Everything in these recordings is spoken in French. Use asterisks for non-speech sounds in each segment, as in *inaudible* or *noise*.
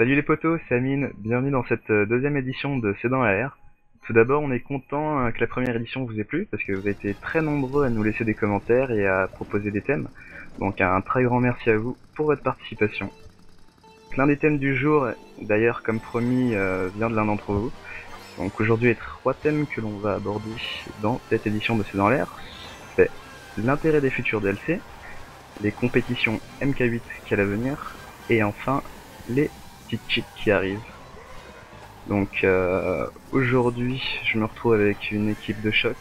Salut les potos, c'est Amine, bienvenue dans cette euh, deuxième édition de C'est dans l'air. Tout d'abord, on est content euh, que la première édition vous ait plu, parce que vous avez été très nombreux à nous laisser des commentaires et à proposer des thèmes. Donc un très grand merci à vous pour votre participation. L'un des thèmes du jour, d'ailleurs comme promis, euh, vient de l'un d'entre vous. Donc aujourd'hui, les trois thèmes que l'on va aborder dans cette édition de C'est dans l'air, c'est l'intérêt des futurs DLC, les compétitions MK8 qui à l'avenir, et enfin les petites cheats qui arrivent. Donc euh, aujourd'hui, je me retrouve avec une équipe de choc,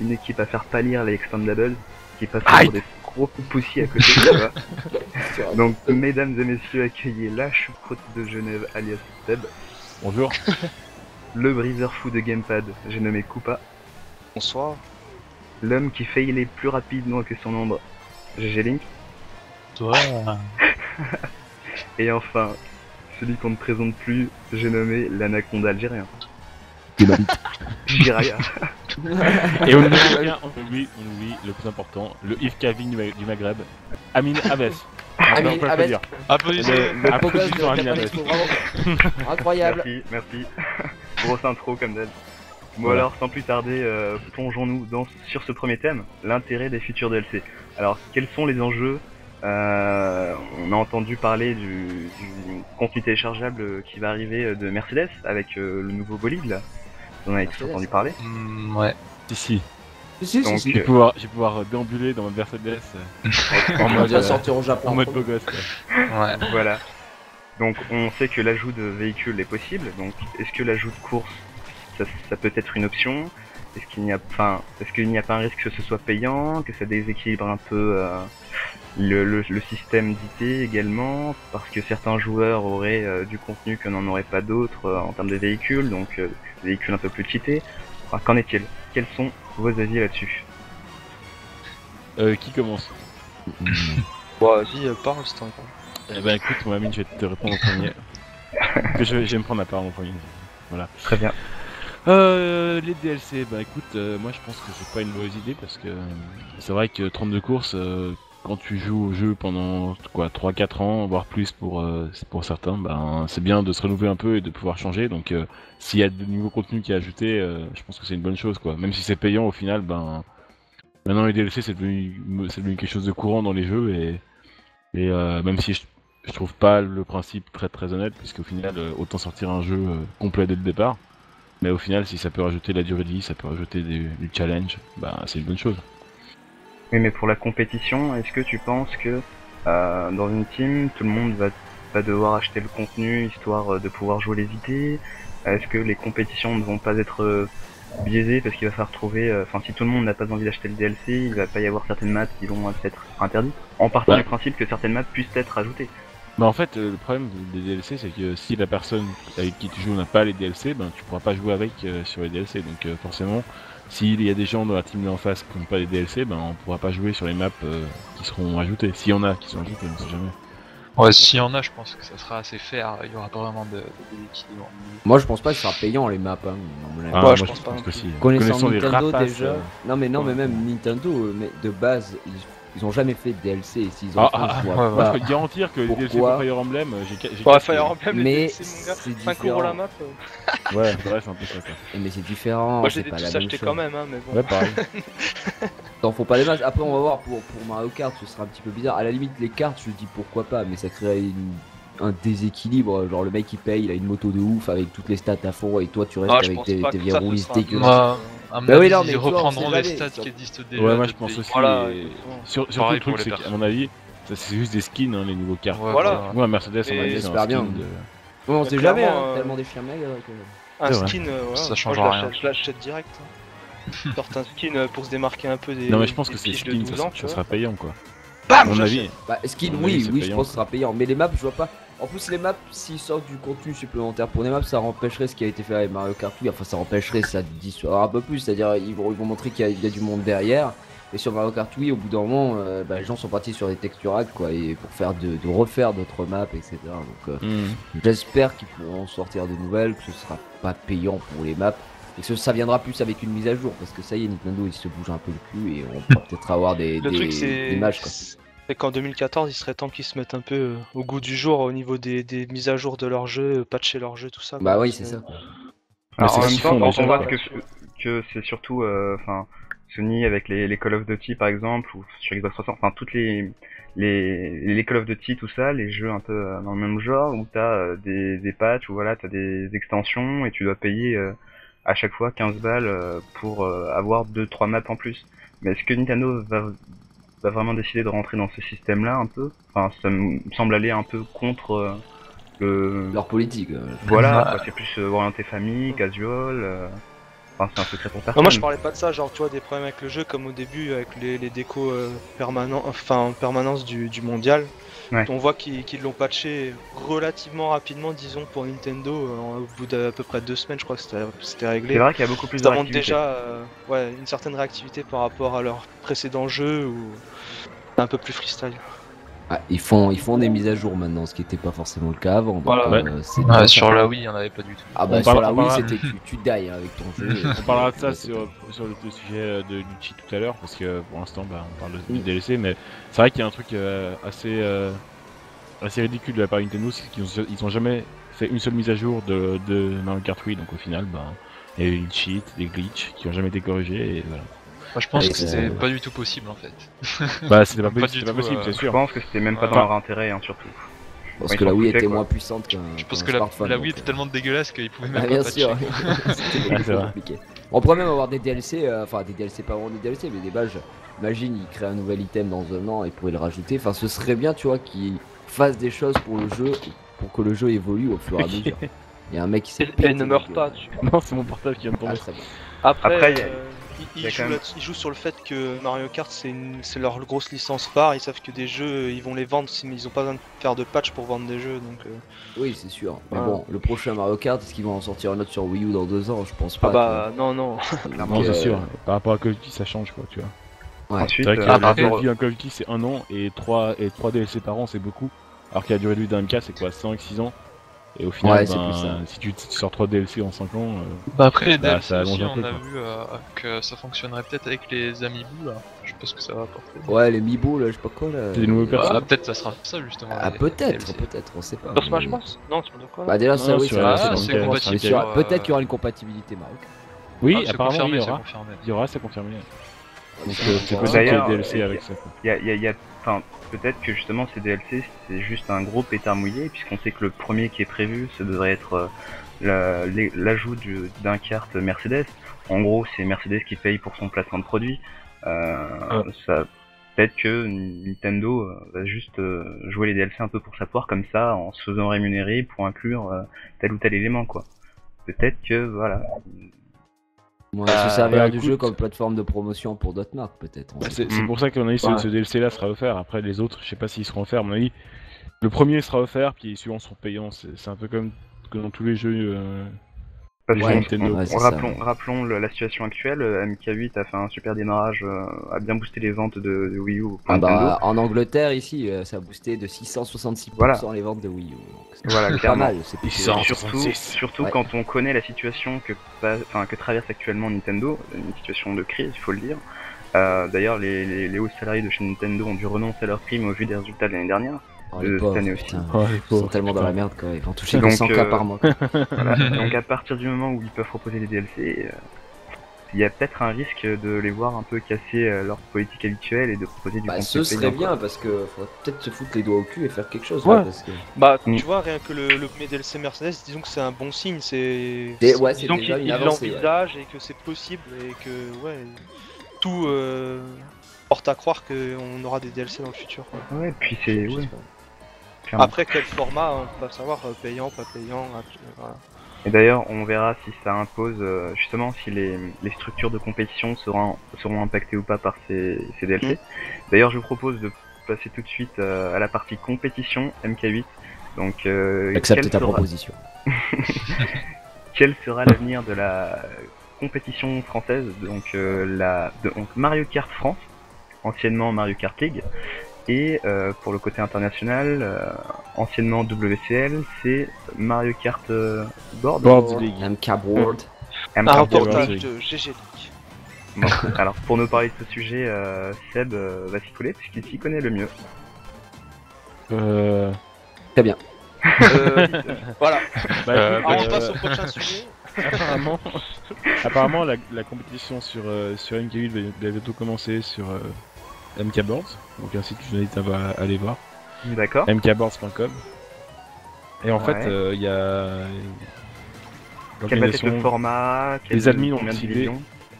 une équipe à faire pâlir les expandables, qui passent pour des gros coups poussiers à côté de *laughs* Donc mesdames et messieurs, accueillez la choucroute de Genève alias Seb, Bonjour. *laughs* le briseur fou de gamepad, j'ai nommé Koopa, Bonsoir. l'homme qui faillit plus rapidement que son ombre, GG Link, Toi. et enfin, celui qu'on ne présente plus, j'ai nommé l'anaconda algérien. Jiraya. Et on oublie, on oublie, on oublie le plus important, le Yves Calvin du, Ma- du Maghreb, Amine Abbes. *laughs* Amine On peut. Applaudissez. Applaudissons Bravo. Incroyable. Merci, merci. *laughs* Grosse intro comme d'hab. Bon Voilà. alors, sans plus tarder, euh, plongeons-nous dans, sur ce premier thème, l'intérêt des futurs DLC. Alors, quels sont les enjeux Euh, On a entendu parler du, du contenu téléchargeable qui va arriver euh, de Mercedes avec euh, le nouveau bolide là. On a tous entendu parler. Hmm, ouais. Si, si. Si, si. Je vais pouvoir, je vais pouvoir déambuler dans ma Mercedes *laughs* en On va sortir au Japon. en mode beau gosse. quoi. Ouais. Voilà. Donc on sait que l'ajout de véhicules est possible. Donc est-ce que l'ajout de course, ça, ça peut être une option? Est-ce qu'il n'y a, enfin, est-ce qu'il n'y a pas un risque que ce soit payant, que ça déséquilibre un peu euh, le, le, le système d'IT également, parce que certains joueurs auraient euh, du contenu que n'en aurait pas d'autres euh, en termes de véhicules, donc euh, véhicules un peu plus cheatés. Enfin, Qu'en est-il? Quels sont vos avis là-dessus? Euh, qui commence? *laughs* Bon, vas-y, parle, c'est un Eh ben écoute, mon je vais te répondre en premier. *laughs* que je, vais- je vais me prendre la parole en premier. Très bien. Euh, les DLC, bah écoute, euh, moi je pense que c'est pas une mauvaise idée parce que euh, c'est vrai que 32 courses, euh, quand tu joues au jeu pendant quoi 3-4 ans, voire plus pour euh, pour certains, ben c'est bien de se renouveler un peu et de pouvoir changer. Donc euh, s'il y a de nouveaux contenus qui est ajouté, euh, je pense que c'est une bonne chose quoi. Même si c'est payant au final, ben maintenant les DLC c'est devenu devenu quelque chose de courant dans les jeux et et même si je, je trouve pas le principe très très honnête puisqu'au final autant sortir un jeu complet dès le départ. Mais au final, si ça peut rajouter la durée de vie, ça peut rajouter du, challenge, bah c'est une bonne chose. Oui, mais pour la compétition, est-ce que tu penses que euh, dans une team, tout le monde va, va devoir acheter le contenu histoire euh, de pouvoir jouer les idées? Est-ce que les compétitions ne vont pas être euh, biaisées parce qu'il va falloir trouver... euh, Enfin, si tout le monde n'a pas envie d'acheter le DLC, il va pas y avoir certaines maps qui vont être interdites? En partant Ouais. du principe que certaines maps puissent être ajoutées. Mais en fait, le problème des DLC, c'est que si la personne avec qui tu joues n'a pas les DLC, ben tu pourras pas jouer avec euh, sur les DLC. Donc euh, forcément, s'il y a des gens dans la team d'en face qui n'ont pas les DLC, ben on pourra pas jouer sur les maps euh, qui seront ajoutées. S'il y en a qui sont ajoutées, on sait jamais. Ouais, s'il y en a, je pense que ça sera assez fair. Il y aura pas vraiment de, de déséquilibre. Moi, je pense pas que ce sera payant les maps. Hein. Ah, Ouais, moi, je je pense pas non que si. Connaissant les Nintendo rapaces, déjà. euh, Non, mais non, ouais. mais même Nintendo, euh, mais de base, ils, ils ont jamais fait de DLC. Et s'ils Ah, en font, ah, je pas. je peux te garantir que les DLC pour Fire Emblem, euh, j'ai j'ai Ouais. Fire Emblem, les Mais DLC, mon gars. c'est 5 euros la différent. map. euh. *laughs* Ouais, C'est vrai, c'est un peu ça. quoi. mais c'est différent. Moi, je c'est les ai pas la tous même achetés chose. quand même, hein, mais bon. Ouais, pareil. *laughs* T'en faut pas des masses. Après, on va voir pour, pour Mario Kart, ce sera un petit peu bizarre. À la limite, les cartes, je dis pourquoi pas, mais ça créerait une- un déséquilibre. Genre, le mec il paye, il a une moto de ouf avec toutes les stats à fond, et toi tu restes Ah, avec tes, tes dégueulasses. Moi, à mon Bah oui, non, ils mais on reprendront les stats sur- qui existent déjà. Ouais, moi je pense aussi. Voilà, et-. Sur, surtout le truc, c'est qu'à mon avis, ça c'est juste des skins, hein, les nouveaux cartes. Ouais, Voilà. un Mercedes, on c'est j'espère un bien. skin de... Ouais, on sait jamais, hein, euh, tellement des maigres que. Un C'est skin, euh. Ça change je rien. l'achète- Je l'achète direct. hein. *laughs* Sorte un skin euh, pour se démarquer un peu des. Non mais je pense que ces piges de skins, 12 ça, ça sera payant quoi. Bam À mon avis, Bah, skin, oui, c'est oui, je pense que ce sera payant. Mais les maps, je vois pas. En plus, les maps, s'ils sortent du contenu supplémentaire pour les maps, ça empêcherait ce qui a été fait avec Mario Kart Wii. Enfin, ça empêcherait ça de dissuader un peu plus. C'est-à-dire, ils vont, ils vont montrer qu'il y, a- il y a du monde derrière. Et sur Mario Kart Wii, au bout d'un moment, euh, bah, les gens sont partis sur des textures quoi, et pour faire de, de refaire d'autres maps, etc. Donc, euh, hmm. j'espère qu'ils pourront sortir de nouvelles, que ce sera pas payant pour les maps. Et que ça viendra plus avec une mise à jour, parce que ça y est, Nintendo il se bouge un peu le cul et on pourra peut-être avoir des, Le des, truc, des matchs. Quoi. Et qu'en 2014, il serait temps qu'ils se mettent un peu euh, au goût du jour au niveau des, des mises à jour de leur jeu, euh, patcher leur jeu, tout ça. Bah oui, c'est ça. Alors, c'est en même temps, quand on voit que, que c'est surtout, euh, enfin, Sony avec les, les Call of Duty par exemple, ou sur Xbox 300, enfin toutes les, les les Call of Duty, tout ça, les jeux un peu euh, dans le même genre, où t'as euh, des, des patchs, ou voilà, t'as des extensions, et tu dois payer euh, à chaque fois 15 balles pour euh, avoir 2-3 maps en plus. Mais est-ce que Nintendo va, va vraiment décider de rentrer dans ce système-là un peu Enfin, ça me semble aller un peu contre euh, le... Leur politique. euh. Voilà, quoi, c'est plus euh, orienté famille, casual. euh, Enfin, c'est un secret pour Non, personne. moi je parlais pas de ça, genre tu vois des problèmes avec le jeu comme au début avec les, les décos euh, permanents, enfin en permanence du, du mondial. Ouais. On voit qu'ils l'ont patché relativement rapidement, disons pour Nintendo, euh, au bout d'à peu près deux semaines, je crois que c'était- réglé. C'est vrai qu'il y a beaucoup plus de Ça montre réactivité. déjà euh, ouais, une certaine réactivité par rapport à leur précédent jeu ou un peu plus freestyle. Ah, ils font ils font des mises à jour maintenant, ce qui n'était pas forcément le cas avant. donc, Voilà, ouais. euh, bien sur la Wii, il y en avait pas du tout. Ah bah On sur parle- la Wii c'était tu, tu die hein, avec ton jeu. *laughs* On parlera de ça sur, sur le, le sujet euh, de Lucci tout à l'heure, parce que pour l'instant bah, on parle de, du DLC, mais c'est vrai qu'il y a un truc euh, assez, euh, assez ridicule de la part de Nintendo, c'est qu'ils ont, ils ont jamais fait une seule mise à jour de, de Mario Kart Wii, donc au final bah, il y a eu des cheats, des glitches qui ont jamais été corrigés, et voilà. Moi, je pense Et que c'est- c'était pas du tout possible en fait. *laughs* Bah c'était pas, Pas pas tout, possible, euh, c'est Je sûr. pense que c'était même pas Ouais. dans leur intérêt, hein, surtout. Parce Ouais, que la Wii était quoi. moins puissante qu'un Je pense que la, smartphone, la Wii était euh, tellement dégueulasse qu'ils pouvaient Ah, même bien pas sûr, *laughs* c'était vrai. compliqué. On pourrait même avoir des DLC, euh, enfin des DLC, pas vraiment des DLC, mais des badges. Imagine, ils créent un nouvel item dans un an et pourraient le rajouter. Enfin, ce serait bien, tu vois, qu'ils fassent des choses pour le jeu, pour que le jeu évolue au fur et à mesure. *laughs* Il y a un mec qui s'est et ne meurt pas dessus. Non, c'est mon portable qui vient de Ah, tomber. bien. Après, Après, euh, ils, il jouent même- sur le fait que Mario Kart c'est une- c'est leur grosse licence phare, ils savent que des jeux ils vont les vendre, mais ils ont pas besoin de faire de patch pour vendre des jeux donc. euh, Oui, c'est sûr. Mais bon, le prochain Mario Kart, est-ce qu'ils vont en sortir un autre sur Wii U dans deux ans? Je pense pas. Ah bah non, non. Non, c'est euh, sûr. Par rapport à Call of Duty, ça change quoi, tu vois. Ouais. Ensuite, C'est vrai que euh, la après- durée de vie d'un Call of Duty c'est un an et 3, et 3 DLC par an c'est beaucoup. Alors que la durée de vie d'un MK c'est quoi? 5-6 ans? Et au final, Ouais, ben, si tu, tu sors 3 DLC en 5 ans, euh, Bah après, les Bah, DLC aussi, un on peu, a quoi. vu euh, que ça fonctionnerait peut-être avec les amiibo là. Je sais pas ce que ça va apporter. Ouais, les Miibo, là, je sais pas quoi là. C'est des nouveaux persos. Ah, peut-être ça sera ça justement. Ah, les peut-être, peut-être, on sait pas. Sur Smash Bros Non, tu me dis quoi Bah, déjà, Non, ça, oui, va, Ah, c'est dans compatible. Euh, Peut-être qu'il y aura une compatibilité Mario. Oui, Ah, c'est apparemment, oui, confirmé, il y aura. Il y aura, c'est confirmé. Donc, euh, c'est possible DLC euh, avec ça. il y a- enfin, peut-être que justement ces DLC c'est juste un gros pétard mouillé, puisqu'on sait que le premier qui est prévu, ça devrait être euh, l'ajout du- d'un carte Mercedes. En gros, c'est Mercedes qui paye pour son placement de produit. Euh, Ah. ça, peut-être que Nintendo euh, va juste jouer les DLC un peu pour sa poire comme ça, en se faisant rémunérer pour inclure tel ou tel élément, quoi. Peut-être que voilà. Ouais, Bah, se servir bah, du écoute. jeu comme plateforme de promotion pour d'autres marques, peut-être. on Bah, c'est Mm. pour ça qu'à mon avis, ce, Ouais. ce DLC là sera offert. Après, les autres, je sais pas s'ils seront offerts. À mon avis, le premier sera offert, puis les suivants seront payants. C'est c'est un peu comme que dans tous les jeux. euh, Parce Ouais. Ouais, ça, rappelons, ouais. rappelons le- la situation actuelle. euh, MK8 a fait un super démarrage, euh, a bien boosté les ventes de, de Wii U. Ah bah, en Angleterre, ici, euh, ça a boosté de 666% Voilà. les ventes de Wii U. donc c'est Voilà, pas mal. 100. Surtout, 166. surtout Ouais. quand on connaît la situation que, que traverse actuellement Nintendo, une situation de crise, il faut le dire. Euh, D'ailleurs, les, les, les hauts salariés de chez Nintendo ont dû renoncer à leur prime au vu des résultats de l'année dernière. Oh, de cette année aussi. putain. Oh, Ils sont tellement dans la merde quoi, ils vont toucher que Donc, 100k euh, par mois. *laughs* Voilà. *laughs* Donc à partir du moment où ils peuvent proposer des DLC, euh, il y a peut-être un risque de les voir un peu casser euh, leur politique habituelle et de proposer du Bah, contenu ce serait payant, quoi. bien parce que faudrait peut-être se foutre les doigts au cul et faire quelque chose. Ouais. là, parce que... Bah, Mm. tu vois, rien que le, le premier DLC Mercedes, disons que c'est un bon signe. C'est. Ouais, disons déjà qu'il une il avancée, l'envisage et que c'est possible et que, ouais, tout euh, porte à croire qu'on aura des DLC dans le futur. quoi. Ouais, puis c'est ouais. Clairement. Après, quel format, on peut pas savoir, euh, payant, pas payant. euh, voilà. Et d'ailleurs, on verra si ça impose euh, justement si les, les structures de compétition seront, seront impactées ou pas par ces, ces DLC. D'ailleurs, je vous propose de passer tout de suite euh, à la partie compétition MK8. Donc, euh, Accepte quel ta sera- proposition. *laughs* *laughs* quel sera l'avenir de la compétition française? Donc euh, la de, donc Mario Kart France anciennement Mario Kart League et euh, pour le côté international euh, anciennement WCL c'est Mario Kart euh, Board Board League. MK Board. MK Un Board. reportage League. de GG League. Bon, *laughs* alors pour nous parler de ce sujet, euh, Seb euh, va s'y coller parce qu'il s'y connaît le mieux. Euh... Euh, *laughs* voilà. bah, Euh, écoute, Alors, on euh, passe au prochain sujet. apparemment, apparemment la, la compétition sur, euh, sur MK8 va, va bientôt commencer sur euh, MKBoards, donc un site que je vous invite à, aller voir, D'accord. mkboards.com. Et en Ouais. fait, euh, il y a Quel va être le format les admins ont décidé.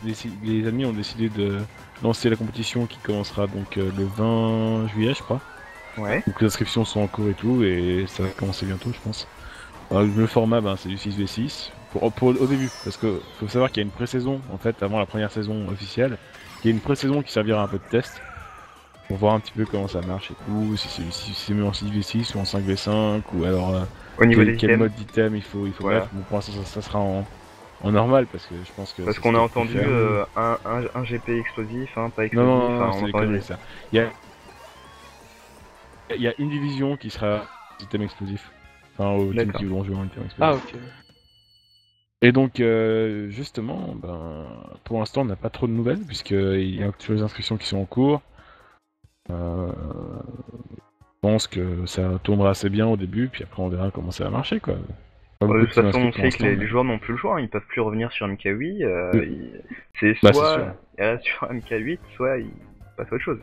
les, les admins ont décidé de lancer la compétition qui commencera donc euh, le 20 juillet, je crois. Ouais. Donc les inscriptions sont en cours et tout, et ça va commencer bientôt, je pense. Alors, le format, ben, c'est du 6v6 pour, pour- au début, parce que faut savoir qu'il y a une pré-saison en fait avant la première saison officielle. Il y a une pré-saison qui servira un peu de test pour voir un petit peu comment ça marche et tout, si c'est si c'est mieux en 6v6 ou en 5v5 ou alors euh, Au niveau quel, des quel items. mode d'item il faut il faut Voilà. mettre. Bon, pour l'instant, ça, ça sera en, en normal parce que je pense que Parce qu'on a entendu euh, un, un, un GP explosif, hein, pas Non, explosif. non, non, enfin, c'est on ça. Il y a... il y a une division qui sera item explosif. Enfin, au team qui vont jouer en item explosif. Ah, ok. Et donc, euh, justement, ben, pour l'instant, on n'a pas trop de nouvelles, puisqu'il y a toujours les inscriptions qui sont en cours. Euh, je pense que ça tournera assez bien au début, puis après on verra comment ça va marcher, quoi. Pas De toute façon, on sait que les, joueurs n'ont plus le choix, hein, ils peuvent plus revenir sur MK8. euh, Oui. ils- C'est Bah, c'est soit ils *laughs* restent sur MK8, soit ils passent à autre chose.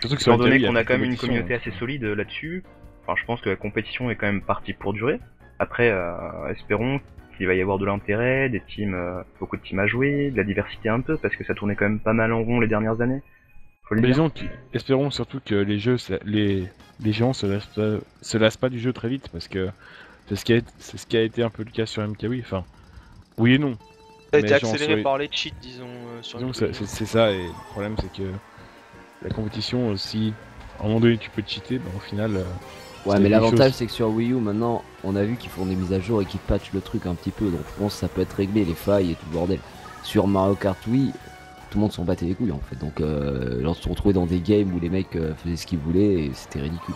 Surtout Étant donné qu'on a quand même une communauté hein. assez solide euh, là-dessus, enfin, je pense que la compétition est quand même partie pour durer. Après, euh, espérons qu'il va y avoir de l'intérêt, des teams, euh, beaucoup de teams à jouer, de la diversité un peu, parce que ça tournait quand même pas mal en rond les dernières années. Faut Mais disons espérons surtout que les jeux, les, les gens se lassent, pas, se lassent pas du jeu très vite parce que c'est ce qui a, c'est ce qui a été un peu le cas sur MKW. Enfin, oui et non. Ça a été accéléré sur- par les cheats, disons. euh, sur Disons c'est- ça et le problème c'est que la compétition aussi, à un moment donné tu peux te cheater, ben, au final, euh, Ouais, mais l'avantage c'est que sur Wii U maintenant, on a vu qu'ils font des mises à jour et qu'ils patchent le truc un petit peu, donc je pense que ça peut être réglé, les failles et tout le bordel. Sur Mario Kart Wii, tout le monde s'en battait les couilles en fait, donc euh, on se retrouvait dans des games où les mecs euh, faisaient ce qu'ils voulaient et c'était ridicule.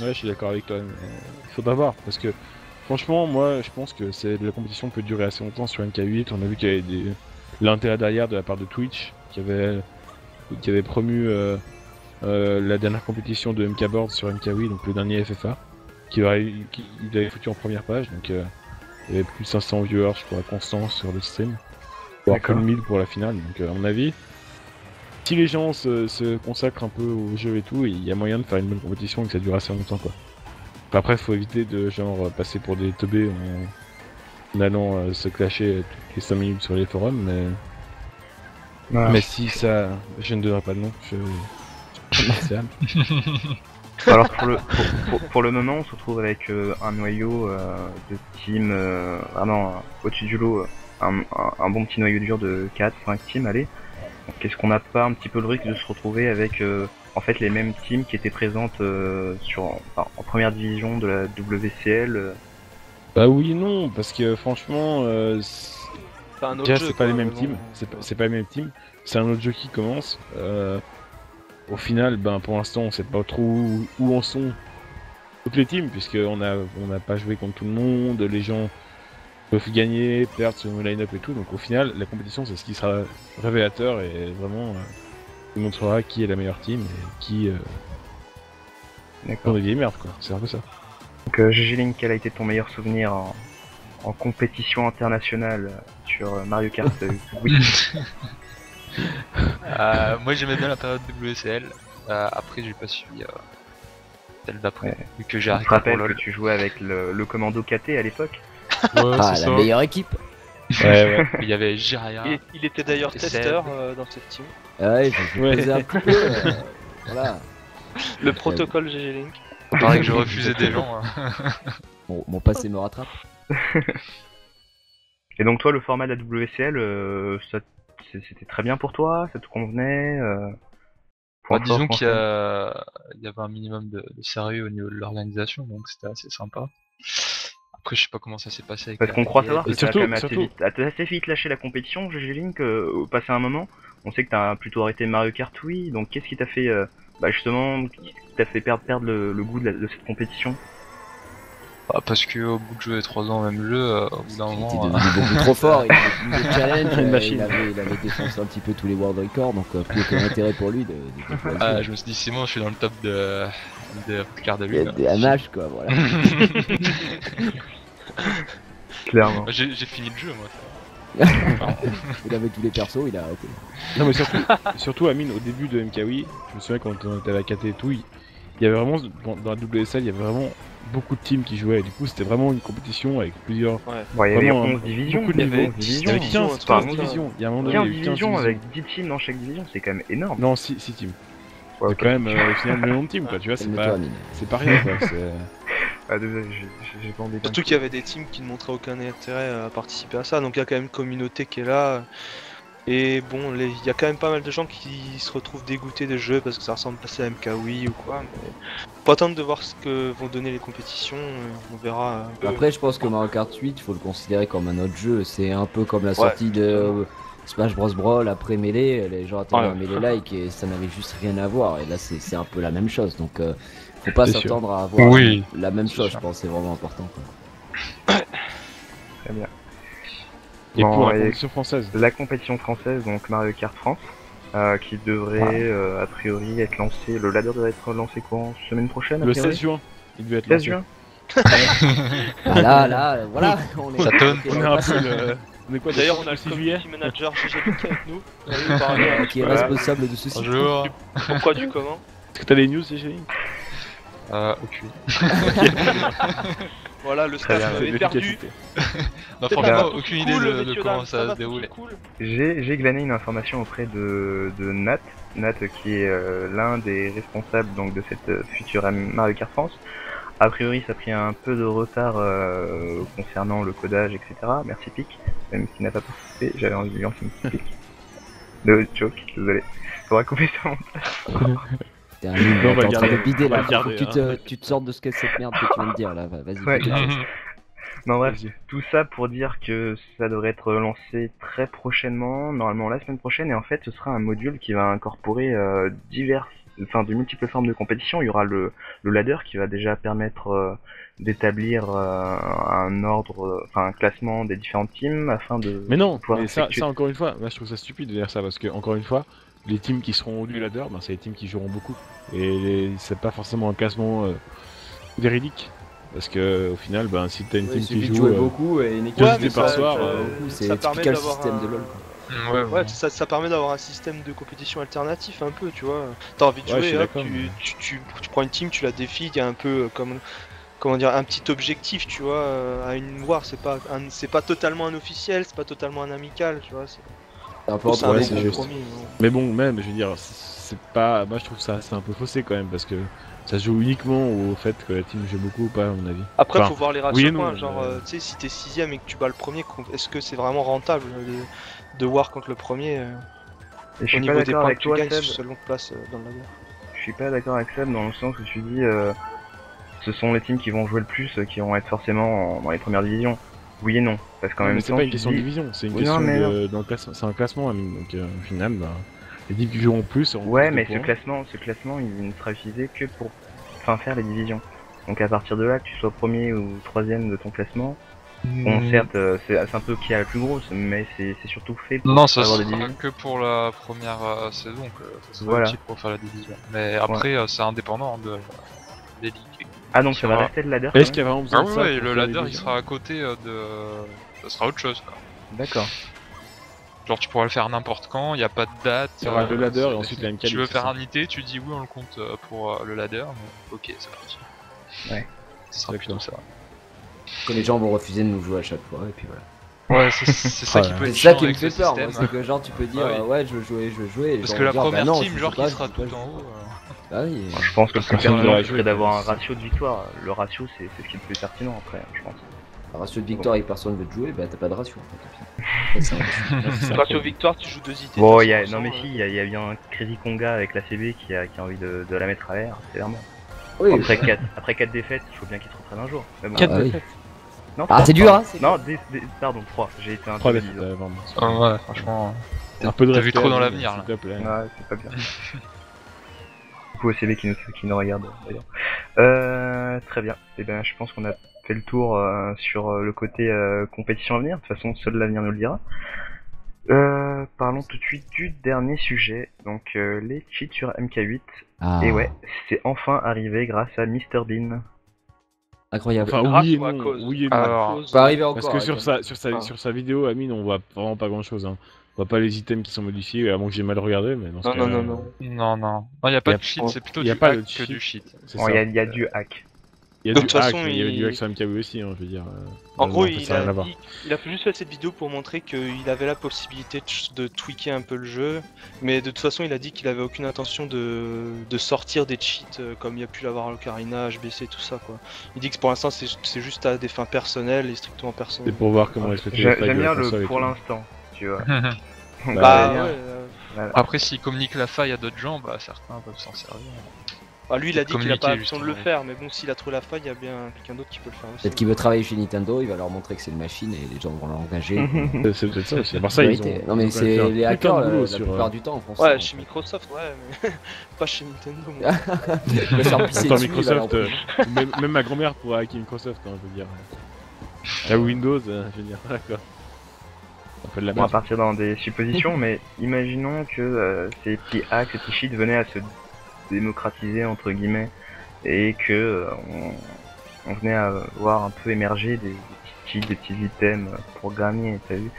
ouais, je suis d'accord avec toi. il faudra voir parce que franchement, moi je pense que c'est la compétition peut durer assez longtemps sur MK8. On a vu qu'il y avait l'intérêt derrière de la part de Twitch qui avait qui avait promu euh, euh, la dernière compétition de MK Board sur MKW, donc le dernier FFA, qui, avait- foutu en première page, donc il y avait plus de 500 viewers, je crois, constants sur le stream. 1000 pour la finale, donc euh, à mon avis, si les gens se, se consacrent un peu au jeu et tout, il y a moyen de faire une bonne compétition et que ça dure assez longtemps, quoi. Après, faut éviter de genre passer pour des teubés en, en allant euh, se clasher toutes les 5 minutes sur les forums, mais... Mais si ça... Je ne donnerai pas de nom, je... *laughs* Alors pour le, pour, pour- pour le moment, on se retrouve avec euh, un noyau euh, de team euh, vraiment euh, au-dessus du lot, euh, un, bon petit noyau dur de 4, 5 teams, allez. Donc est-ce qu'on n'a pas un petit peu le risque de se retrouver avec euh, en fait les mêmes teams qui étaient présentes euh, sur enfin, en première division de la WCL euh, Bah oui non, parce que franchement, euh, un autre déjà jeu, c'est pas les mêmes teams, c'est pas, c'est pas les mêmes teams, c'est un autre jeu qui commence. euh, au final, ben pour l'instant on sait pas trop où, où en sont toutes les teams, puisque on a on n'a pas joué contre tout le monde, les gens peuvent gagner, perdre selon le line-up et tout, donc au final la compétition c'est ce qui sera révélateur et vraiment euh, qui montrera qui est la meilleure team et qui euh, D'accord. des vieilles merdes quoi, c'est un peu ça. Donc euh, GG Link, quel a été ton meilleur souvenir en, en compétition internationale euh, sur euh, Mario Kart Euh, *laughs* moi j'aimais bien la période WCL. Euh, après j'ai pas suivi euh, celle d'après. Ouais. Vu que j'ai Je arrêté rappelle que tu jouais avec le, le commando KT à l'époque? Ouais, Ah, la ça. meilleure équipe Ouais, ouais. Il y avait Jiraya. Il, il était d'ailleurs testeur euh, dans cette team. Ah Ouais, je Ouais. un petit peu. euh, voilà. Le protocole GG Link. Il paraît que je refusais des gens. hein. *laughs* Bon, mon passé me rattrape. *laughs* Et donc toi, le format de la WCL, euh, c'était très bien pour toi, ça te convenait euh, Bah, disons qu'il y, avait un minimum de, de sérieux au niveau de l'organisation, donc c'était assez sympa. Après, je sais pas comment ça s'est passé avec Parce qu'on croit savoir que tu as quand même assez surtout- vite, t'as assez vite lâché la compétition, GG Link, euh, au passé un moment. On sait que t'as plutôt arrêté Mario Kart Wii, donc qu'est-ce qui t'a fait, euh, bah justement, qui t'a fait perdre, perdre le, le goût de, la- de cette compétition? Bah, parce que au bout de jouer 3 ans au même jeu, euh, au bout d'un Il était moment. devenu beaucoup trop fort, il *laughs* avait de Une euh, machine. il, avait, il avait défoncé un petit peu tous les world records, donc euh, plus aucun intérêt pour lui de, de, de. Ah, je me suis dit, c'est bon, je suis dans le top de, de Ricard Il y a Lune. des quoi, voilà. *laughs* *laughs* Clairement. J'ai fini le jeu, moi. *laughs* Il avait tous les persos, il a arrêté. Non mais surtout, surtout Amine, au début de MKWI, je me souviens quand on était à la KT et tout, il y avait vraiment, dans la WSL, il y avait vraiment beaucoup de teams qui jouaient. Du coup, c'était vraiment une compétition avec plusieurs... Bon, il y avait Vraiment, 11 divisions. beaucoup de il y avait niveaux. 11 Il y avait divisions. 15, Par 15 contre, divisions. Il y a un moment donné, 15 il y a eu 15 divisions avec 10 teams dans chaque division, c'est quand même énorme. Non, 6 teams. Ouais, C'est ok. quand même, euh, au final, le nom de team, quoi. Tu vois, c'est pas, pas rien, quoi. Ah, désolé, j'ai- pas envie Surtout qu'il y avait des teams qui ne montraient aucun intérêt à participer à ça, donc il y a quand même une communauté qui est là. Et bon, les- il y a quand même pas mal de gens qui se retrouvent dégoûtés des jeux parce que ça ressemble assez à MKWI ou quoi. Mais... Faut attendre de voir ce que vont donner les compétitions, euh, on verra. euh, Après, je pense que Mario Kart 8, il faut le considérer comme un autre jeu. C'est un peu comme la sortie de euh, Smash Bros Brawl après Melee. Les gens attendaient Ouais. un Melee like et ça n'avait juste rien à voir. Et là, c'est c'est un peu la même chose. Donc, euh, faut pas s'attendre à avoir Oui. la même chose. Je pense c'est vraiment important. quoi. Très bien. Et Bon, pour la compétition française? La compétition française, donc Mario Kart France, euh, qui devrait Ah. euh, a priori être lancé. Le ladder devrait être lancé quand? Semaine prochaine a Le priori? 16 juin, il devait être 16 lancé. juin Ah, là, là, voilà. On est, Ça tonne. on est On un le peu le... On est quoi D'ailleurs, on a le 6 juillet community manager GG avec nous. Euh, qui est responsable de ceci. Bonjour. Pourquoi du comment? Est-ce que t'as les news, CGI Euh, aucune. *laughs* Voilà, le staff bien, est perdu. Non, franchement, aucune cool, idée de, comment ça va, se cool J'ai j'ai glané une information auprès de, de Nat, Nat qui est euh, l'un des responsables donc de cette euh, future Mario Kart France. A priori, ça a pris un peu de retard euh, concernant le codage, etc. Merci Pic, même s'il n'a pas participé, j'avais envie de lui lancer une petite pique. *laughs* De joke, désolé. Faudra couper ça. *laughs* T'es un nul, on va t'es en le train de bider là. Faut que tu hein. te, tu te sortes de ce que cette merde que tu viens de dire là. Va- Vas-y. Ouais. *laughs* Non bref, Vas-y. tout ça pour dire que ça devrait être lancé très prochainement, normalement la semaine prochaine, et en fait ce sera un module qui va incorporer euh, diverses, enfin de multiples formes de compétition. Il y aura le, le ladder qui va déjà permettre euh, d'établir euh, un ordre, enfin un classement des différentes teams afin de Mais non, mais ça, ça encore une fois, moi je trouve ça stupide de dire ça parce que encore une fois, les teams qui seront au du ladder, ben, c'est les teams qui joueront beaucoup et c'est pas forcément un classement euh, véridique parce que au final, ben si t'as une Ouais, team qui joue, jouer euh, beaucoup et une équipe Ouais, par ça- soir, ça- euh, c'est d'avoir système un- de LoL. Ouais, Ouais, ça, ça permet d'avoir un système de compétition alternatif un peu, tu vois. T'as envie de jouer, hop, tu, mais- tu, tu, tu prends une team, tu la défies, il y a un peu comme comment dire un petit objectif, tu vois, à une war, c'est pas c'est pas totalement un officiel, c'est pas totalement un amical, tu vois. C'est juste. hein. Mais bon, même, je veux dire, c'est pas. Moi, je trouve ça c'est un peu faussé quand même parce que ça se joue uniquement au fait que la team joue beaucoup ou pas, à mon avis. Après, Enfin, faut voir les ratios oui non, Genre, euh, tu sais, si t'es sixième et que tu bats le premier, est-ce que c'est vraiment rentable de, de war contre le premier euh, Et je au suis pas niveau des d'accord points tu toi, gagnes Seb. selon place euh, dans la guerre Je suis pas d'accord avec Seb dans le sens où tu dis euh, ce sont les teams qui vont jouer le plus euh, qui vont être forcément en- dans les premières divisions. Oui et non, parce qu'en Non, même mais c'est pas une question de division, c'est une Oui, non, question de. le classement- C'est un classement, Amine, donc euh, au final, bah, les qui joueront plus. Ouais, plus mais ce points. classement, ce classement, il ne sera utilisé que pour enfin, faire les divisions. Donc à partir de là, que tu sois premier ou troisième de ton classement, bon Mm. certes, euh, c'est un peu qui a la plus grosse, mais c'est c'est surtout fait pour Non, ça avoir des divisions. que pour la première euh, saison que ça sera Voilà. utile pour faire la division. Mais après, euh, c'est indépendant de, des ligues. Ah donc ça va rester le ladder. Est-ce qu'il y a vraiment besoin Ah de oui, ça ouais, le ladder il divisions sera à côté euh, de. Ça sera autre chose quoi. D'accord. Genre tu pourras le faire n'importe quand, il n'y a pas de date. Il y aura euh, le ladder et c'est- ensuite la MK. Tu veux c'est faire ça. un IT, tu dis oui on le compte euh, pour euh, le ladder, mais ok c'est parti. Ouais. Ce sera plutôt ça. Que les gens vont refuser de nous jouer à chaque fois et puis voilà. Ouais, c'est c'est *laughs* ça Ah, qui ouais. peut C'est être ça chiant qui me fait peur, c'est que genre tu peux dire Ah oui. ouais je veux jouer, je veux jouer. Parce que la bah première non, team, genre qui sera tout en haut. Bah oui. Je pense que le plus pertinent serait d'avoir un ratio de victoire. Le ratio, c'est c'est ce qui est le plus pertinent après, je pense. Un ratio de victoire et personne veut te jouer, bah t'as pas de ratio en fait. *laughs* Ratio victoire, tu joues deux IT. Bon, y a, non mais euh, si, il y, a- il y a bien Crazy Conga avec la CB qui a, qui a envie de, de la mettre à l'air, clairement. Oui, Après 4 après quatre défaites, il faut bien qu'il se reprenne un jour. Mais bon. Quatre Ah oui. défaites. Non, Ah, c'est dur, hein, Non, des, des- pardon, 3. J'ai été un Trois peu défaites, disant. euh, vraiment. Ah ouais, franchement. Un peu de T'as vu trop dans Amine, l'avenir, plaît. Ouais, c'est pas bien. Coucou au CB qui nous, qui nous regarde d'ailleurs. Euh, très bien. Et ben, je pense qu'on a fait le tour euh, sur euh, le côté euh, compétition à venir. De toute façon, seul l'avenir nous le dira. Euh, parlons tout de suite du dernier sujet, donc euh, les cheats sur MK8. Ah, Et ouais, c'est enfin arrivé grâce à Mr Bean. incroyable. Enfin, Grâce oui et non. cause Oui et non. Alors, Cause- pas arriver encore. Parce que sur avec- sa, sur, sa, Ah. sur sa vidéo, Amine, on voit vraiment pas grand chose. Hein. On voit pas les items qui sont modifiés, moins que j'ai mal regardé. Mais dans ce Non, non, non, non. non, non. Non, il n'y a pas Y a de cheat, c'est plutôt y a du pas hack que cheat. du cheat. Bon, il y a, il y a du hack. Il y a De du toute hack, façon, mais il y a il- du hack sur MKB aussi, hein, je veux dire. En non, gros, il ça a rien à il, il a fait juste fait cette vidéo pour montrer qu'il avait la possibilité de, de tweaker un peu le jeu, mais de toute façon, il a dit qu'il avait aucune intention de, de sortir des cheats euh, comme il y a pu l'avoir l'Ocarina, HBC, tout ça quoi. Il dit que pour l'instant, c'est c'est juste à des fins personnelles et strictement C'est personnelles. pour voir comment exploiter les J'ai- failles J'aime bien le pour l'instant, tu vois. *laughs* Bah, Bah ouais, euh. Après, s'il communique la faille à d'autres gens, bah certains peuvent s'en servir. Bah, lui, il a dit qu'il a pas l'option de le faire, mais bon, s'il a trouvé la faille, il y a bien quelqu'un d'autre qui peut le faire aussi. Peut-être qu'il veut travailler chez Nintendo, il va leur montrer que c'est une machine et les gens vont l'engager. C'est- *laughs* C'est peut-être ça aussi. Ça, ils ont. Non mais c'est les hackers la, plupart euh, du temps en France. Ouais, chez Microsoft, ouais, mais *laughs* pas chez Nintendo. *laughs* Attends, Microsoft, euh, même, ma grand-mère pourrait hacker Microsoft, hein, je veux dire. La Windows, euh, je veux dire, quoi. On va partir dans des suppositions, mais imaginons que euh, ces petits hacks, ces petits cheats venaient à se démocratiser entre guillemets et que euh, on, on venait à voir un peu émerger des, des petits cheats, des petits items pour gagner, t'as vu?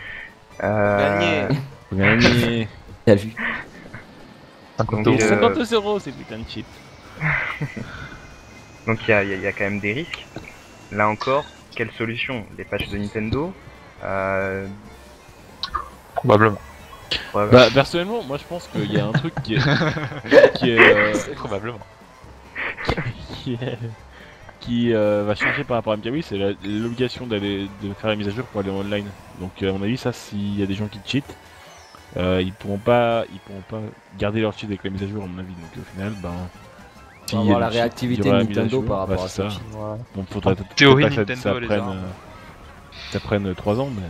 Euh, Gagner. Faut *laughs* gagner. T'as vu? Donc, Donc, euh, 50 euros, c'est putain de cheat. *laughs* Donc il y a, il y a- il y a quand même des risques. Là encore, quelle solution? Les patchs de Nintendo? Euh, Probablement. Ouais, Bah, personnellement, moi je pense qu'il y a un truc qui est. qui est. euh, *laughs* Probablement. qui, est- qui, euh, va changer par rapport à MKB, c'est l'obligation d'aller de faire la mise à jour pour aller en online. Donc euh, à mon avis, ça, s'il y a des gens qui cheat, euh, ils pourront pas, ils pourront pas garder leur cheat avec la mise à jour à mon avis. Donc au final, ben. On va voir la réactivité de la mise à Nintendo jour. par Bah, rapport à c'est ça. ça. Bon, faudrait peut-être que ça, prenne, euh, ça prenne 3 ans, mais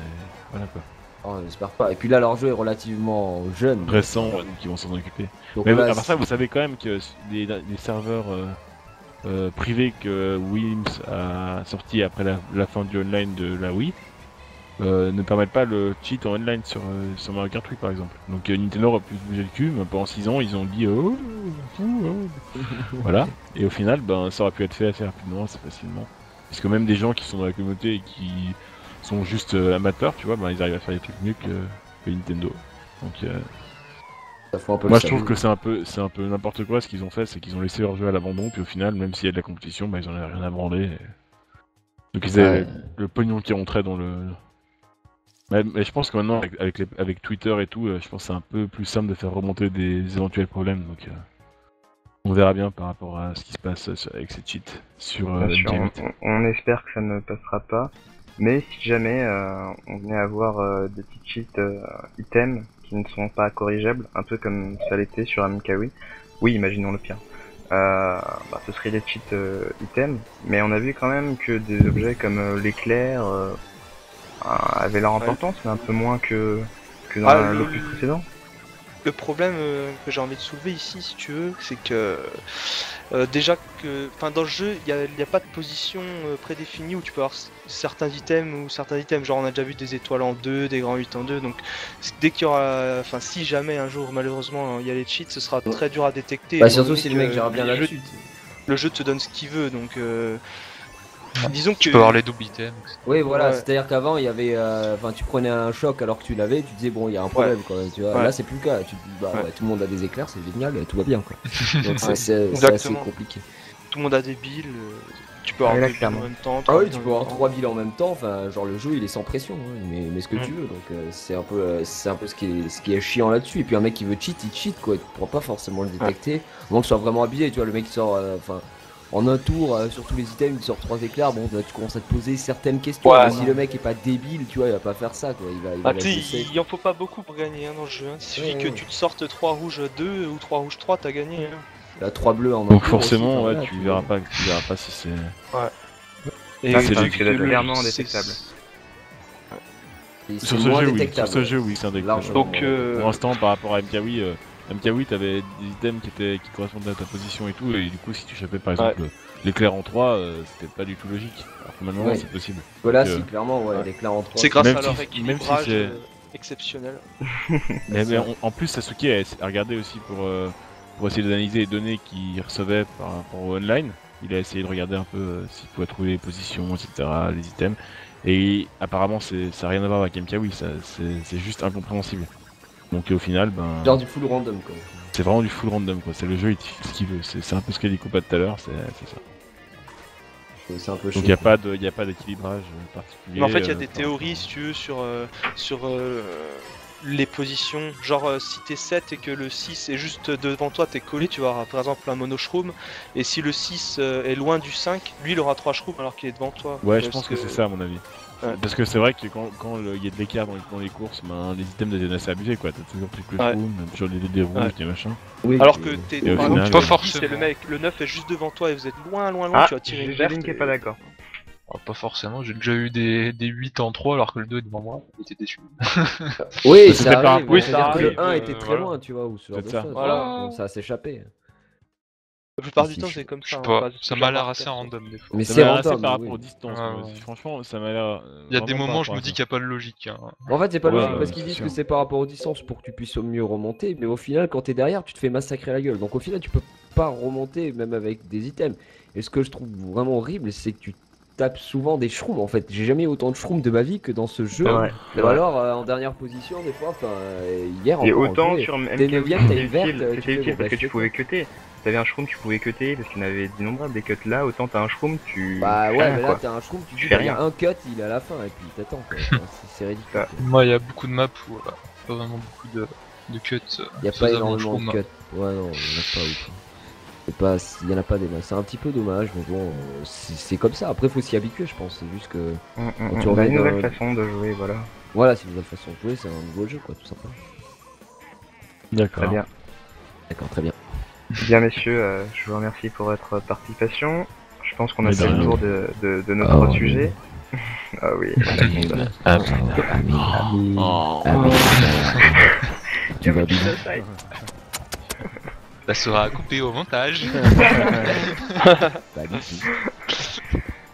voilà quoi. Oh, j'espère pas. Et puis là, leur jeu est relativement jeune. Récent, ouais, donc ils vont s'en occuper. Donc Mais là, à part ça, vous savez quand même que les, les serveurs euh, euh, privés que Williams a sortis après la, la fin du online de la Wii euh, ne permettent pas le cheat en online sur, sur Mario Kart par exemple. Donc Nintendo aurait pu bouger le cul, mais pendant 6 ans ils ont dit oh, s'en fout, oh. *laughs* voilà. Et au final, ben, ça aurait pu être fait assez rapidement, assez facilement. Puisque même des gens qui sont dans la communauté et qui sont juste euh, amateurs, tu vois, ben, ils arrivent à faire des trucs mieux que, que Nintendo. Donc euh, ça fout un peu moi je trouve que c'est un peu c'est un peu n'importe quoi ce qu'ils ont fait, c'est qu'ils ont laissé leur jeu à l'abandon, puis au final, même s'il y a de la compétition, bah ils en avaient rien à branler. et- Donc ils avaient Ouais. le pognon qui rentrait dans le. Mais, mais je pense que maintenant avec, avec, les- avec Twitter et tout, euh, je pense que c'est un peu plus simple de faire remonter des éventuels problèmes. Donc euh, on verra bien par rapport à ce qui se passe avec ces cheats sur euh, Bien sûr, MK8. on, on espère que ça ne passera pas. Mais si jamais euh, on venait avoir euh, des petits cheats euh, items qui ne sont pas corrigeables, un peu comme ça l'était sur MKWI, oui, imaginons le pire. Euh, bah, ce serait des cheats euh, items, mais on a vu quand même que des objets comme euh, l'éclair euh, avaient leur importance, mais un peu moins que, que dans Ah, le- précédent. Le problème euh, que j'ai envie de soulever ici, si tu veux, c'est que euh, déjà que, enfin, dans le jeu, il n'y a, il y a pas de position euh, prédéfinie où tu peux avoir certains items ou certains items. Genre, on a déjà vu des étoiles en 2, des grands 8 en 2. Donc, dès qu'il y aura, enfin, si jamais un jour, malheureusement, il y a les cheats, ce sera très dur à détecter. Bah, surtout si le mec gère bien le jeu-. Le jeu te donne ce qu'il veut, donc. euh, Disons que. Tu peux avoir les double items. Oui, voilà, Ouais. c'est-à-dire qu'avant, il y avait. euh, Enfin, tu prenais un choc alors que tu l'avais, tu disais, bon, il y a un problème, quoi. Tu vois, Ouais. là, c'est plus le cas. Tu te dis, bah, Ouais. ouais, tout le monde a des éclairs, c'est génial, tout va bien, quoi. *laughs* Donc, c'est Ouais. c'est- c'est assez compliqué. Tout le monde a des billes. euh, Tu peux avoir deux billes en même temps. Ah trois oui, billes tu en peux même avoir temps. trois villes en même temps, enfin, genre le jeu il est sans pression, hein, mais, mais ce que Mm. tu veux, donc euh, c'est un peu, euh, c'est un peu ce qui, est, ce qui est chiant là-dessus. Et puis un mec qui veut cheat, il cheat quoi, tu pourras pas forcément le détecter, à moins que soit vraiment habillé, tu vois, le mec qui sort, euh, enfin, en un tour, euh, sur tous les items, il sort trois éclairs, bon, bah, tu commences à te poser certaines questions. Ouais, mais si le mec est pas débile, tu vois, il va pas faire ça, quoi, il va, il va Ah, il en faut pas beaucoup pour gagner hein, dans le jeu. hein. Il suffit Ouais, que ouais. tu te sortes 3 rouges 2 ou 3 rouges 3, t'as gagné. hein. Il a trois bleus en un Donc tour forcément, aussi, ouais, tu verras pas, tu verras pas si c'est. Et Ah, c'est clairement indétectable. Et c'est Sur ce jeu, oui. Sur ce jeu, oui, c'est un Largement. Donc, euh, Pour l'instant, par rapport à MKWI, euh, MKW, t'avais des items qui étaient qui correspondaient à ta position et tout, et du coup, si tu chopais par exemple l'éclair en 3, euh, c'était pas du tout logique. Alors que maintenant, Ouais. c'est possible. Voilà, Donc, si, euh, clairement, ouais, clairs en 3. C'est grâce Même à si- leur même si équilibrage euh, exceptionnel. *laughs* Mais, mais en, en plus, Sasuke a, a regardé aussi pour, euh, pour essayer d'analyser les données qu'il recevait par rapport au online. Il a essayé de regarder un peu euh, s'il pouvait trouver les positions, etc., les items. Et apparemment, c'est- ça n'a rien à voir avec c'est c'est juste incompréhensible. Donc au final, ben, Genre du full random, quoi. c'est vraiment du full random. quoi. C'est le jeu, il te fait ce qu'il veut. C'est c'est un peu ce qu'a dit Koopa tout à l'heure, c'est ça. C'est un peu Donc il n'y a pas de- il y a pas d'équilibrage euh, particulier. Mais en fait, il y a euh, des théories, si tu veux, sur, euh, sur euh, les positions. Genre, euh, si t'es 7 et que le 6 est juste devant toi, t'es collé, tu vas avoir par exemple un mono shroom. Et si le 6 euh, est loin du 5, lui il aura 3 shrooms alors qu'il est devant toi. Ouais, je pense que c'est ça à mon avis. Ouais. Parce que c'est vrai que quand quand le- il y a de l'écart dans, les- dans les courses, ben, les items deviennent assez abusés quoi. T'as toujours plus que le Ouais. shroom, toujours des, des rouges, Ouais. des machins. Oui, Alors que t'es pas 10 forcément. le mec, le 9 est juste devant toi et vous êtes loin, loin, loin, Ah, tu vas tirer une verte. Link est pas d'accord. Ah, pas forcément, j'ai déjà eu des, des 8 en 3 alors que le 2 est devant moi, j'étais déçu. Oui, Ça, arrive. oui, C'est-à-dire ça que le arrive, 1 euh, était très voilà. loin, tu vois, ou ce genre C'est de ça. Voilà. Donc, Ça s'est échappé. La plupart du temps, je- c'est comme Je ça. sais hein, ça m'a l'air assez random des fois. Mais Ça c'est m'a l'air assez rentable. par rapport aux distances. Franchement, ça m'a l'air. euh, Il y a des moments, je rapport me dis qu'il n'y a pas de logique. hein. En fait, c'est pas logique parce qu'ils disent que c'est par rapport aux distances pour que tu puisses au mieux remonter, mais au final, quand t'es derrière, tu te fais massacrer la gueule. Donc au final, tu peux pas remonter même avec des items. Et ce que je trouve vraiment horrible, c'est que tu tapes souvent des shrooms en fait. J'ai jamais eu autant de shrooms de ma vie que dans ce jeu. Ou alors euh, en dernière position, des fois, enfin, euh, hier Et encore, autant joué. sur MKW, T'es verte, euh, c'était fais, utile parce que tu je pouvais cutter. T'avais un shroom, tu pouvais cutter parce qu'il y en avait d'innombrables des cuts là, autant t'as un shroom, tu. Bah ouais, rien, mais là t'as un shroom, tu Tu dis fais bah, il y a rien. un cut, il est à la fin et puis t'attends *laughs* c'est- ridicule. Ça. Moi, il y a beaucoup de maps où euh, pas vraiment beaucoup de, de cuts. euh, Il y a pas énormément de shroom. cuts. Ouais, non, il y en a pas ouf. C'est pas, il y en a pas des masses. C'est un petit peu dommage, mais bon, euh, c'est comme ça. Après, faut s'y habituer, je pense. C'est juste que, hum, Quand hum. tu On a une nouvelle façon de jouer, voilà. voilà, c'est une nouvelle façon de jouer, c'est un nouveau jeu, quoi, tout simplement. D'accord. Très bien. D'accord, très bien. Bien messieurs, euh, je vous remercie pour votre participation. Je pense qu'on a Mais fait le tour de, de, de notre oui. sujet. *laughs* ah oui. *laughs* Oh. *laughs* tu vas bien. Ça sera coupé au montage.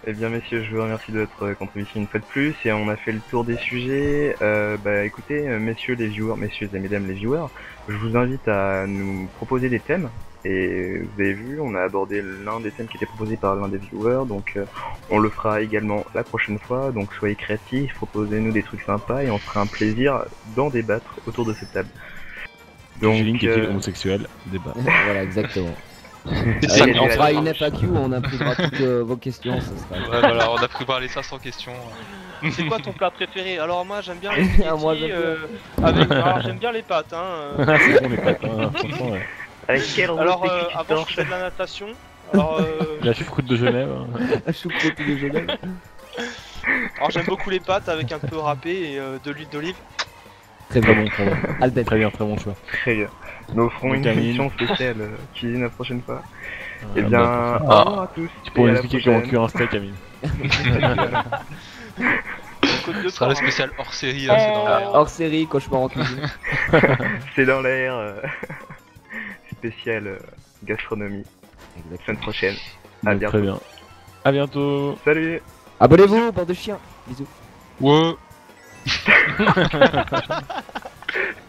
Eh bien messieurs, je vous remercie de votre contribution une fois de plus et on a fait le tour des sujets. Euh, bah écoutez, euh, messieurs les viewers, messieurs et mesdames les viewers, je vous invite à nous proposer des thèmes. Et vous avez vu, on a abordé l'un des thèmes qui était proposé par l'un des viewers, donc euh, on le fera également la prochaine fois. Donc soyez créatifs, proposez-nous des trucs sympas et on fera un plaisir d'en débattre autour de cette table. Donc, Link est-il euh, homosexuel Débat. *laughs* voilà, exactement. Ça, Euh, on est fera une FAQ où on impliquera toutes euh, vos questions. Ça sera... Ouais, voilà, on a préparé les 500 questions. *laughs* C'est quoi ton plat préféré? Alors moi j'aime bien *laughs* les Ah, moi, spaghettis, j'aime euh, avec... Alors j'aime bien les pâtes hein. c'est bon les potes, hein, franchement, ouais. Avec *laughs* quel Alors euh, avant je faisais de la natation. Alors, euh, *laughs* La choucroute de Genève. hein. La choucroute de Genève. *laughs* alors j'aime beaucoup les pâtes avec un peu râpé et euh, de l'huile d'olive. Très Très bien. bon, très bon. Albert. Très bien, très bon choix. Très bien. Nous ferons Donc, une Amine. émission spéciale euh, cuisine la prochaine fois. Eh Ah, bien, bah, au revoir à tous. Tu pourrais et à la expliquer comment prochaine. cuire un steak, Amine. Côte de Ce sera le porc, hein. spécial hors série, là, c'est dans l'air. Hors série, cauchemar en cuisine. C'est dans l'air. euh, spécial euh, gastronomie. Exactement. Semaine prochaine. À Donc, bientôt. Très bien. À bientôt. Salut Abonnez-vous, bande de chiens. Bisous. Ouais. *laughs*